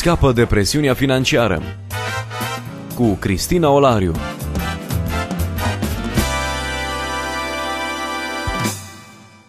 Scapă de presiunea financiară cu Cristina Olariu.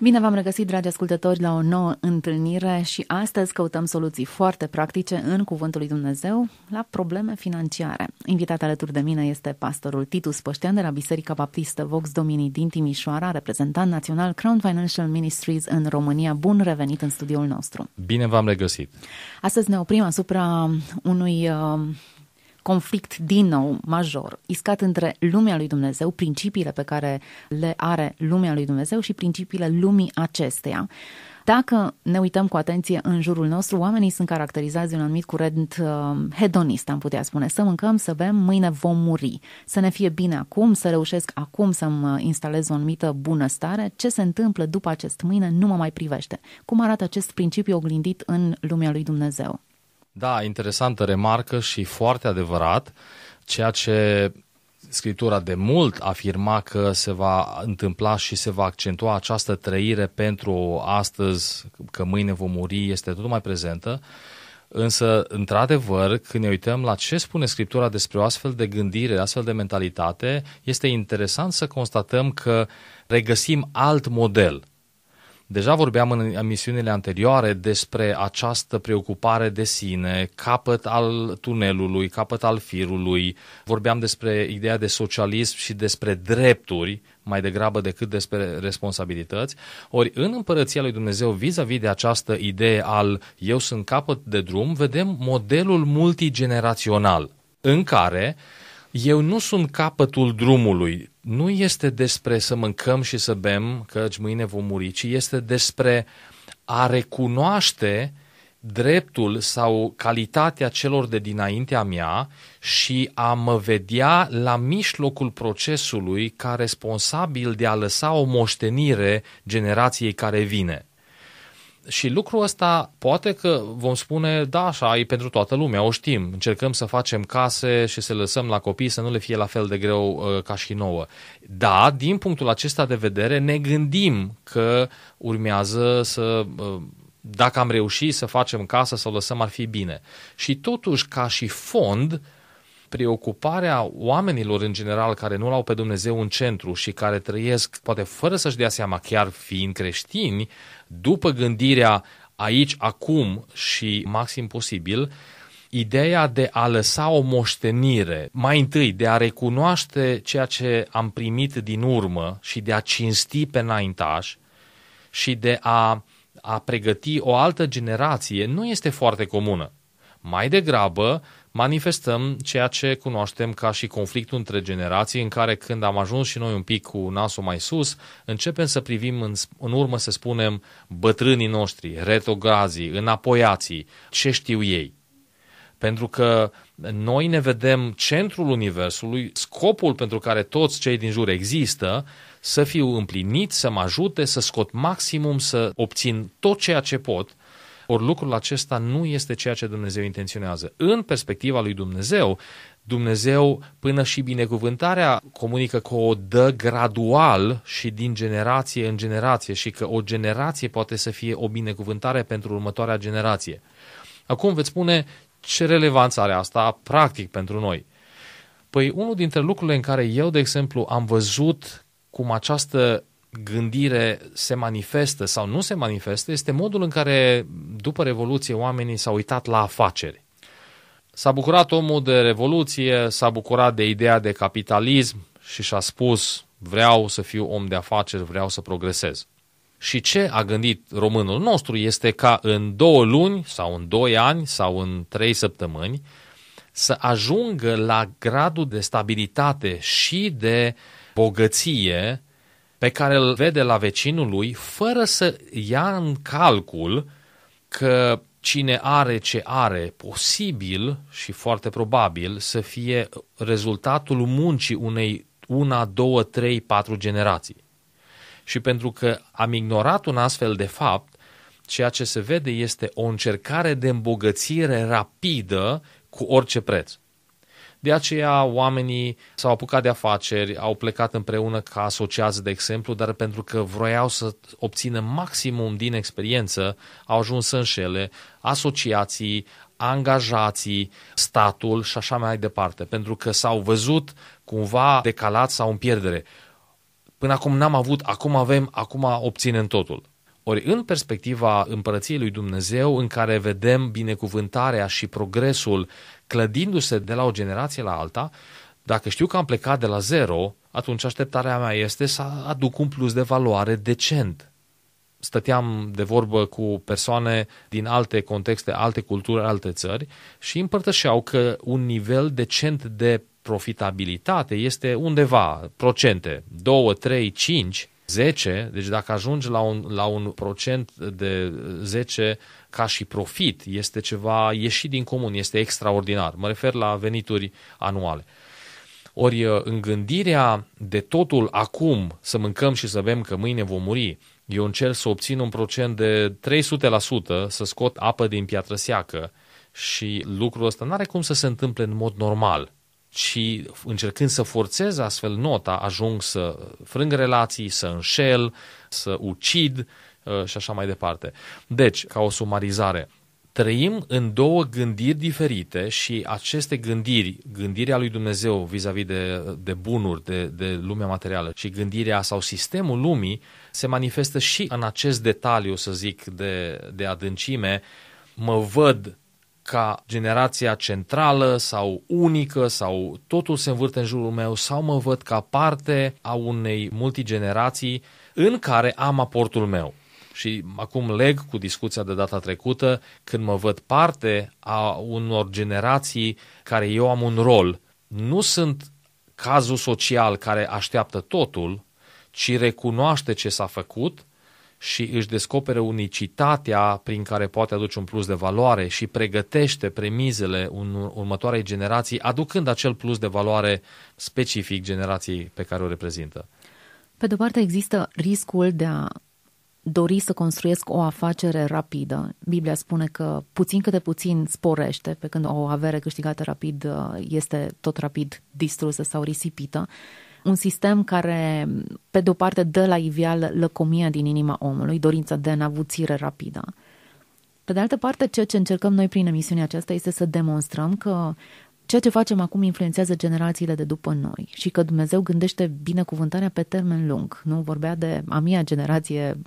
Bine v-am regăsit, dragi ascultători, la o nouă întâlnire și astăzi căutăm soluții foarte practice în Cuvântul lui Dumnezeu la probleme financiare. Invitat alături de mine este pastorul Titus Păștean de la Biserica Baptistă Vox Domini din Timișoara, reprezentant național Crown Financial Ministries în România. Bun revenit în studioul nostru! Bine v-am regăsit! Astăzi ne oprim asupra unui uh, conflict din nou major, iscat între lumea lui Dumnezeu, principiile pe care le are lumea lui Dumnezeu și principiile lumii acesteia. Dacă ne uităm cu atenție în jurul nostru, oamenii sunt caracterizați de un anumit curent uh, hedonist, am putea spune. Să mâncăm, să bem, mâine vom muri. Să ne fie bine acum, să reușesc acum să-mi instalez o anumită bunăstare. Ce se întâmplă după acest mâine nu mă mai privește. Cum arată acest principiu oglindit în lumea lui Dumnezeu? Da, interesantă remarcă și foarte adevărat, ceea ce Scriptura de mult afirma că se va întâmpla și se va accentua această trăire pentru astăzi, că mâine vom muri, este tot mai prezentă. Însă, într-adevăr, când ne uităm la ce spune Scriptura despre o astfel de gândire, astfel de mentalitate, este interesant să constatăm că regăsim alt model – Deja vorbeam în emisiunile anterioare despre această preocupare de sine, capăt al tunelului, capăt al firului. Vorbeam despre ideea de socialism și despre drepturi, mai degrabă decât despre responsabilități. Ori în împărăția lui Dumnezeu, vis-a-vis de această idee al eu sunt capăt de drum, vedem modelul multigenerațional în care eu nu sunt capătul drumului, nu este despre să mâncăm și să bem, căci mâine vom muri, ci este despre a recunoaște dreptul sau calitatea celor de dinaintea mea și a mă vedea la mijlocul procesului ca responsabil de a lăsa o moștenire generației care vine. Și lucrul ăsta poate că vom spune, da, așa e pentru toată lumea, o știm. Încercăm să facem case și să lăsăm la copii să nu le fie la fel de greu uh, ca și nouă. Da, din punctul acesta de vedere ne gândim că urmează să... Uh, dacă am reușit să facem casă, să o lăsăm, ar fi bine. Și totuși, ca și fond, uh, preocuparea oamenilor în general care nu l-au pe Dumnezeu în centru și care trăiesc, poate fără să-și dea seama, chiar fiind creștini, după gândirea aici, acum și maxim posibil, ideea de a lăsa o moștenire, mai întâi de a recunoaște ceea ce am primit din urmă și de a cinsti pe înaintaș și de a, a pregăti o altă generație, nu este foarte comună. Mai degrabă, manifestăm ceea ce cunoaștem ca și conflictul între generații, în care când am ajuns și noi un pic cu nasul mai sus, începem să privim în, în urmă, să spunem, bătrânii noștri, retrograzii, înapoiații, ce știu ei. Pentru că noi ne vedem centrul Universului, scopul pentru care toți cei din jur există, să fiu împlinit, să mă ajute, să scot maximum, să obțin tot ceea ce pot ori lucrul acesta nu este ceea ce Dumnezeu intenționează. În perspectiva lui Dumnezeu, Dumnezeu, până și binecuvântarea, comunică că o dă gradual și din generație în generație și că o generație poate să fie o binecuvântare pentru următoarea generație. Acum veți spune ce relevanță are asta practic pentru noi. Păi unul dintre lucrurile în care eu, de exemplu, am văzut cum această gândire se manifestă sau nu se manifestă este modul în care, după Revoluție, oamenii s-au uitat la afaceri. S-a bucurat omul de Revoluție, s-a bucurat de ideea de capitalism și și-a spus vreau să fiu om de afaceri, vreau să progresez. Și ce a gândit românul nostru este ca în două luni sau în doi ani sau în trei săptămâni să ajungă la gradul de stabilitate și de bogăție pe care îl vede la vecinul lui, fără să ia în calcul că cine are ce are, posibil și foarte probabil să fie rezultatul muncii unei una, două, trei, patru generații. Și pentru că am ignorat un astfel de fapt, ceea ce se vede este o încercare de îmbogățire rapidă cu orice preț. De aceea oamenii s-au apucat de afaceri, au plecat împreună ca asociați, de exemplu, dar pentru că vroiau să obțină maximum din experiență, au ajuns să înșele, asociații angajații, statul și așa mai departe, pentru că s-au văzut cumva decalat sau în pierdere. Până acum n-am avut, acum avem, acum obținem totul. Ori în perspectiva împărăției lui Dumnezeu, în care vedem binecuvântarea și progresul clădindu-se de la o generație la alta, dacă știu că am plecat de la zero, atunci așteptarea mea este să aduc un plus de valoare decent. Stăteam de vorbă cu persoane din alte contexte, alte culturi, alte țări și împărtășeau că un nivel decent de profitabilitate este undeva, procente, 2, 3, 5, 10, deci dacă ajungi la un, la un procent de 10 ca și profit, este ceva ieșit din comun, este extraordinar. Mă refer la venituri anuale. Ori în gândirea de totul acum să mâncăm și să bem că mâine vom muri, eu încerc să obțin un procent de 300%, să scot apă din piatră seacă și lucrul ăsta nu are cum să se întâmple în mod normal și încercând să forțez astfel nota, ajung să frâng relații, să înșel, să ucid uh, și așa mai departe. Deci, ca o sumarizare, trăim în două gândiri diferite și aceste gândiri, gândirea lui Dumnezeu vis-a-vis de, de bunuri, de, de lumea materială și gândirea sau sistemul lumii se manifestă și în acest detaliu, să zic, de, de adâncime. Mă văd ca generația centrală sau unică sau totul se învârte în jurul meu sau mă văd ca parte a unei multigenerații în care am aportul meu. Și acum leg cu discuția de data trecută, când mă văd parte a unor generații care eu am un rol, nu sunt cazul social care așteaptă totul, ci recunoaște ce s-a făcut și își descoperă unicitatea prin care poate aduce un plus de valoare și pregătește premizele un, următoarei generații, aducând acel plus de valoare specific generației pe care o reprezintă. Pe de-o parte, există riscul de a dori să construiesc o afacere rapidă. Biblia spune că puțin câte puțin sporește, pe când o avere câștigată rapid uh, este tot rapid distrusă sau risipită un sistem care, pe de o parte, dă la iveală lăcomia din inima omului, dorința de înavuțire rapidă. Pe de altă parte, ceea ce încercăm noi prin emisiunea aceasta este să demonstrăm că ceea ce facem acum influențează generațiile de după noi și că Dumnezeu gândește binecuvântarea pe termen lung. Nu vorbea de a mia generație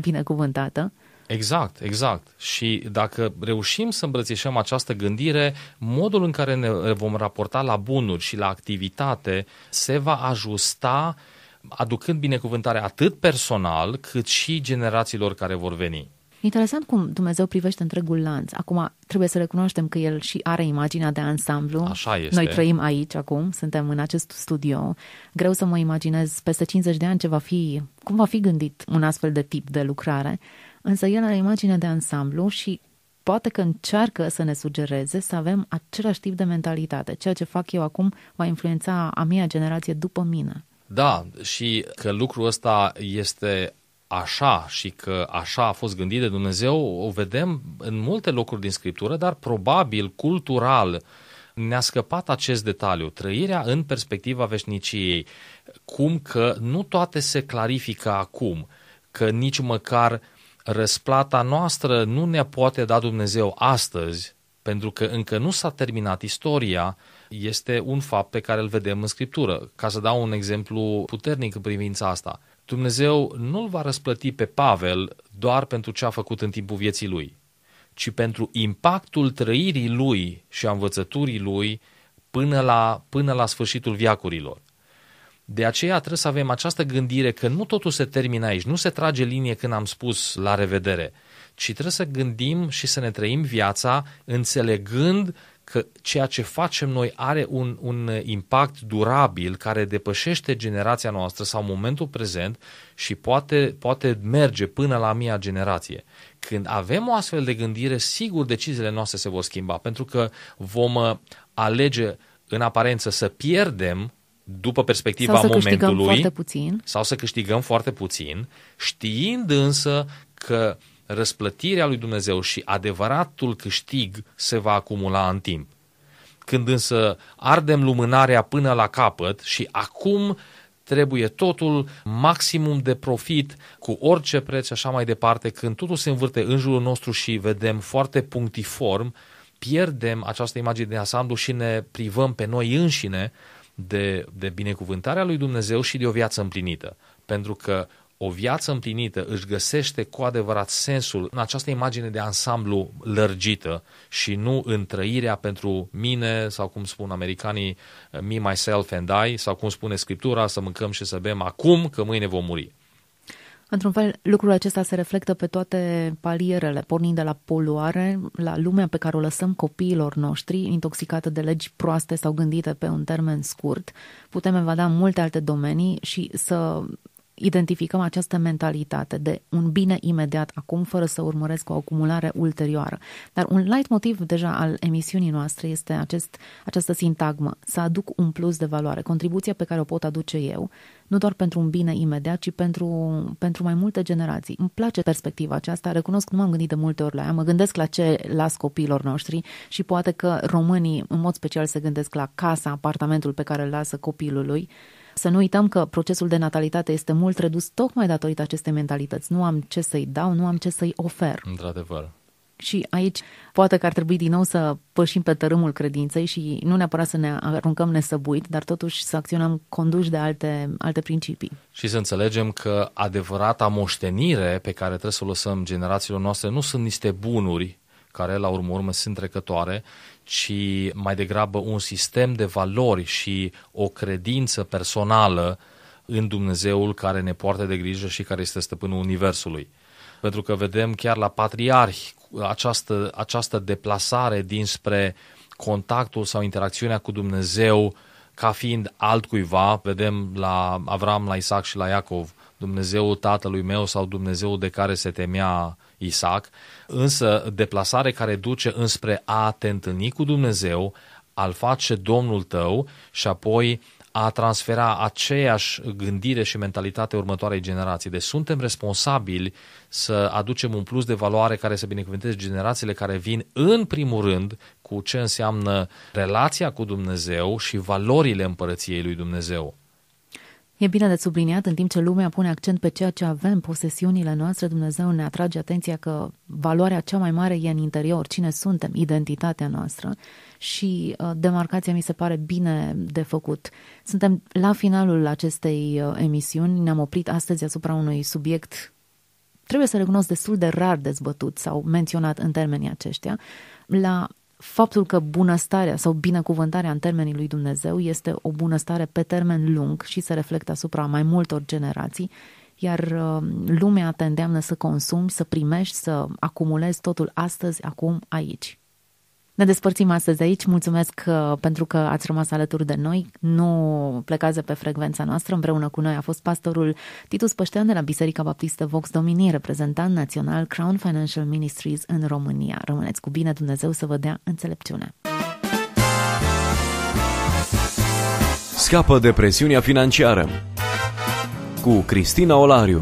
binecuvântată, Exact, exact. Și dacă reușim să îmbrățișăm această gândire, modul în care ne vom raporta la bunuri și la activitate se va ajusta aducând binecuvântare atât personal cât și generațiilor care vor veni. Interesant cum Dumnezeu privește întregul lanț. Acum, trebuie să recunoaștem că El și are imaginea de ansamblu. Așa este. Noi trăim aici acum, suntem în acest studio. Greu să mă imaginez peste 50 de ani ce va fi, cum va fi gândit un astfel de tip de lucrare. Însă el are imagine de ansamblu și poate că încearcă să ne sugereze să avem același tip de mentalitate. Ceea ce fac eu acum va influența a mia generație după mine. Da, și că lucrul ăsta este așa și că așa a fost gândit de Dumnezeu, o vedem în multe locuri din Scriptură, dar probabil cultural ne-a scăpat acest detaliu, trăirea în perspectiva veșniciei, cum că nu toate se clarifică acum, că nici măcar răsplata noastră nu ne poate da Dumnezeu astăzi, pentru că încă nu s-a terminat istoria, este un fapt pe care îl vedem în Scriptură. Ca să dau un exemplu puternic în privința asta, Dumnezeu nu îl va răsplăti pe Pavel doar pentru ce a făcut în timpul vieții lui, ci pentru impactul trăirii lui și a învățăturii lui până la, până la sfârșitul viacurilor. De aceea trebuie să avem această gândire că nu totul se termină aici, nu se trage linie când am spus la revedere, ci trebuie să gândim și să ne trăim viața înțelegând că ceea ce facem noi are un, un impact durabil care depășește generația noastră sau momentul prezent și poate, poate merge până la mia generație. Când avem o astfel de gândire, sigur deciziile noastre se vor schimba, pentru că vom uh, alege în aparență să pierdem după perspectiva sau să momentului foarte puțin. sau să câștigăm foarte puțin, știind însă că răsplătirea lui Dumnezeu și adevăratul câștig se va acumula în timp. Când însă ardem lumânarea până la capăt și acum trebuie totul maximum de profit cu orice preț și așa mai departe, când totul se învârte în jurul nostru și vedem foarte punctiform, pierdem această imagine de ansamblu și ne privăm pe noi înșine de, de binecuvântarea lui Dumnezeu și de o viață împlinită. Pentru că o viață împlinită își găsește cu adevărat sensul în această imagine de ansamblu lărgită și nu în trăirea pentru mine sau cum spun americanii me, myself and I sau cum spune Scriptura să mâncăm și să bem acum că mâine vom muri. Într-un fel, lucrul acesta se reflectă pe toate palierele, pornind de la poluare, la lumea pe care o lăsăm copiilor noștri, intoxicată de legi proaste sau gândite pe un termen scurt. Putem evada multe alte domenii și să identificăm această mentalitate de un bine imediat acum, fără să urmăresc o acumulare ulterioară. Dar un light motiv deja al emisiunii noastre este acest, această sintagmă, să aduc un plus de valoare, contribuția pe care o pot aduce eu, nu doar pentru un bine imediat, ci pentru, pentru mai multe generații. Îmi place perspectiva aceasta, recunosc că nu m-am gândit de multe ori la ea, mă gândesc la ce las copiilor noștri și poate că românii în mod special se gândesc la casa, apartamentul pe care îl lasă copilului, să nu uităm că procesul de natalitate este mult redus tocmai datorită acestei mentalități. Nu am ce să-i dau, nu am ce să-i ofer. Într-adevăr. Și aici poate că ar trebui din nou să pășim pe tărâmul credinței și nu neapărat să ne aruncăm nesăbuit, dar totuși să acționăm conduși de alte, alte principii. Și să înțelegem că adevărata moștenire pe care trebuie să o lăsăm generațiilor noastre nu sunt niște bunuri care la urmă urmă sunt trecătoare, ci mai degrabă un sistem de valori și o credință personală în Dumnezeul care ne poartă de grijă și care este stăpânul Universului. Pentru că vedem chiar la patriarhi această, această deplasare dinspre contactul sau interacțiunea cu Dumnezeu ca fiind altcuiva, vedem la Avram, la Isaac și la Iacov, Dumnezeul tatălui meu sau Dumnezeul de care se temea Isaac, însă deplasare care duce înspre a te întâlni cu Dumnezeu, al face Domnul tău și apoi a transfera aceeași gândire și mentalitate următoarei generații. Deci suntem responsabili să aducem un plus de valoare care să binecuvânteze generațiile care vin în primul rând cu ce înseamnă relația cu Dumnezeu și valorile împărăției lui Dumnezeu. E bine de subliniat, în timp ce lumea pune accent pe ceea ce avem, posesiunile noastre, Dumnezeu ne atrage atenția că valoarea cea mai mare e în interior, cine suntem, identitatea noastră și uh, demarcația mi se pare bine de făcut. Suntem la finalul acestei uh, emisiuni, ne-am oprit astăzi asupra unui subiect trebuie să recunosc destul de rar dezbătut sau menționat în termenii aceștia, la faptul că bunăstarea sau binecuvântarea în termenii lui Dumnezeu este o bunăstare pe termen lung și se reflectă asupra mai multor generații, iar uh, lumea te îndeamnă să consumi, să primești, să acumulezi totul astăzi, acum, aici. Ne despărțim astăzi aici. Mulțumesc uh, pentru că ați rămas alături de noi. Nu plecați pe frecvența noastră. Împreună cu noi a fost pastorul Titus Păștean de la Biserica Baptistă Vox Domini, reprezentant național Crown Financial Ministries în România. Rămâneți cu bine, Dumnezeu să vă dea înțelepciune. Scapă de presiunea financiară cu Cristina Olariu.